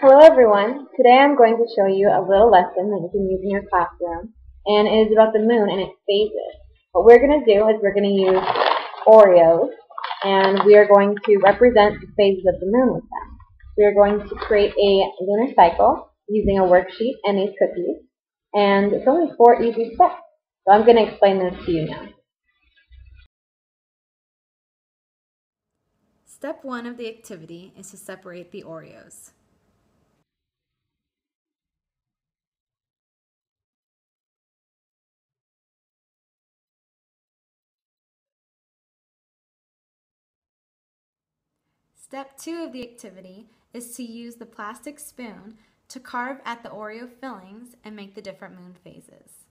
Hello everyone. Today I'm going to show you a little lesson that you can use in your classroom and it is about the moon and its phases. What we're going to do is we're going to use Oreos and we are going to represent the phases of the moon with them. We are going to create a lunar cycle using a worksheet and these cookies and it's only four easy steps. So I'm going to explain this to you now. Step one of the activity is to separate the Oreos. Step two of the activity is to use the plastic spoon to carve at the Oreo fillings and make the different moon phases.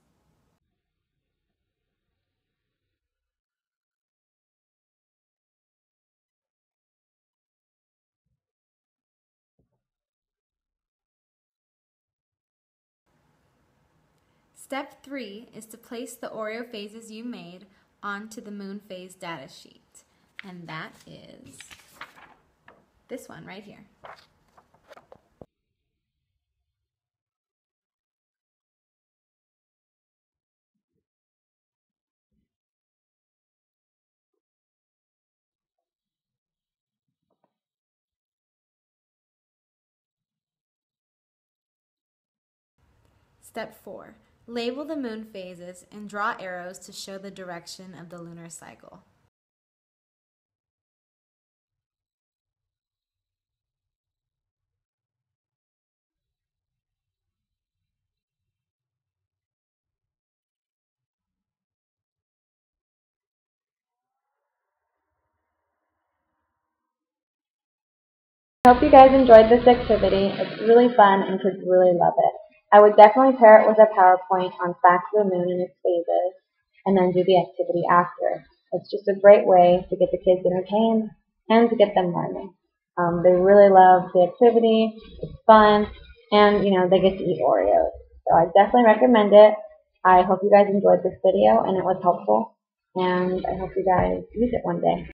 Step 3 is to place the Oreo phases you made onto the moon phase data sheet. And that is this one right here. Step 4. Label the moon phases and draw arrows to show the direction of the lunar cycle. I hope you guys enjoyed this activity. It's really fun and kids really love it. I would definitely pair it with a PowerPoint on facts of the moon and its phases and then do the activity after. It's just a great way to get the kids entertained and to get them learning. Um, they really love the activity, it's fun, and you know they get to eat Oreos. So I definitely recommend it. I hope you guys enjoyed this video and it was helpful, and I hope you guys use it one day.